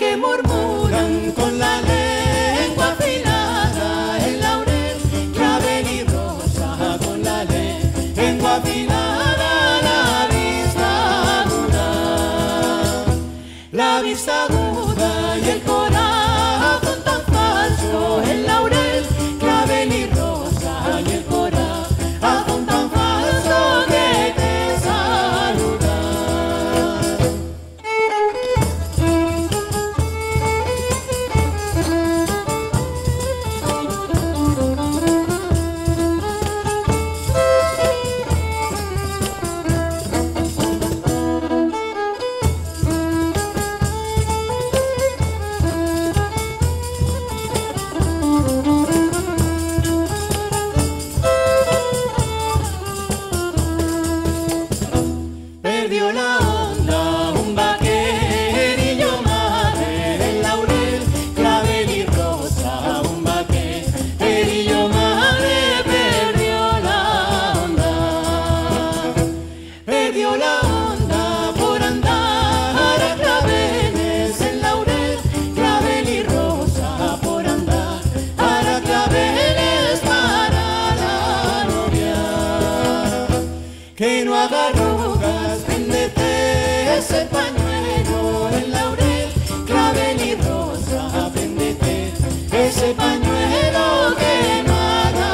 que murmuran con la lengua afilada, el laurel, clavel y rosa con la lengua afilada, la vista aguda, la vista aguda Perdió la onda un vaquerillo madre, el laurel, clavel y rosa, un vaquerillo madre, perdió la onda. Perdió la onda por andar a claveles, el laurel, clavel y rosa, por andar a claveles para la novia que no ese pañuelo en laurel, clavel y rosa, apréndete. Ese pañuelo que no hará.